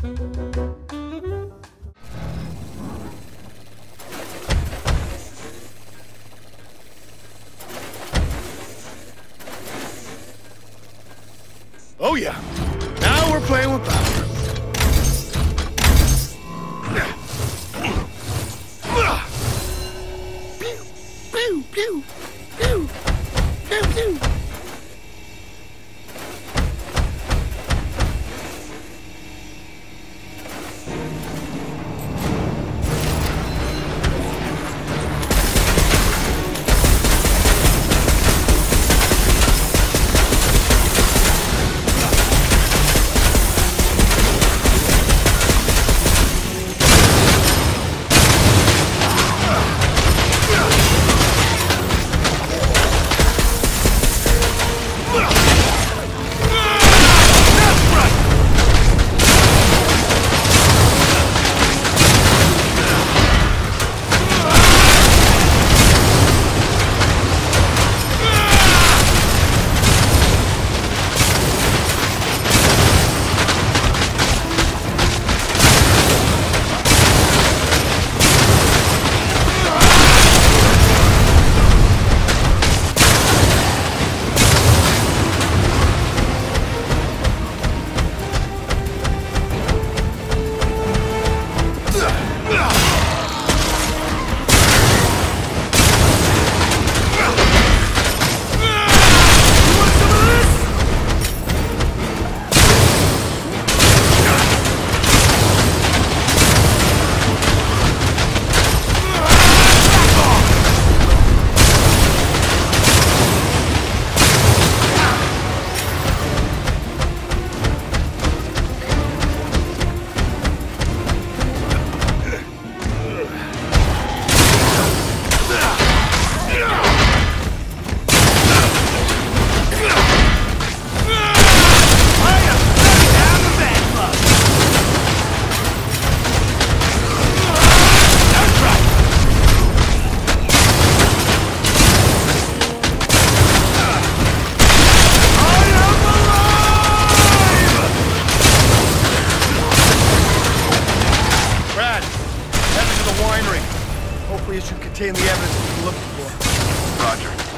Oh yeah, now we're playing with power. Pew, pew, pew, pew, pew. Hopefully should contain the evidence we are looking for. Roger.